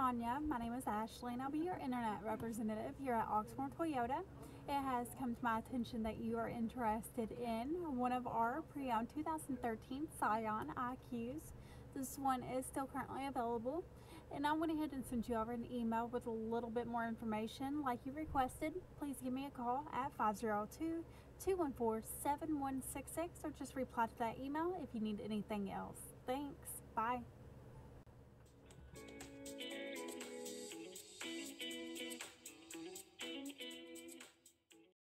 Tonia. My name is Ashley and I'll be your internet representative here at Oxmoor Toyota. It has come to my attention that you are interested in one of our pre-owned 2013 Scion IQs. This one is still currently available and I went ahead and sent you over an email with a little bit more information like you requested. Please give me a call at 502 214 7166 or just reply to that email if you need anything else. Thanks.